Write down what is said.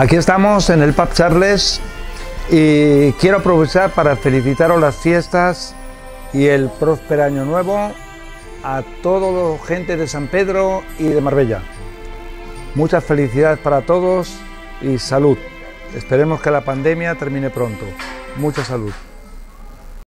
Aquí estamos en el Pub Charles y quiero aprovechar para felicitaros las fiestas y el próspero año nuevo a toda la gente de San Pedro y de Marbella. Muchas felicidades para todos y salud. Esperemos que la pandemia termine pronto. Mucha salud.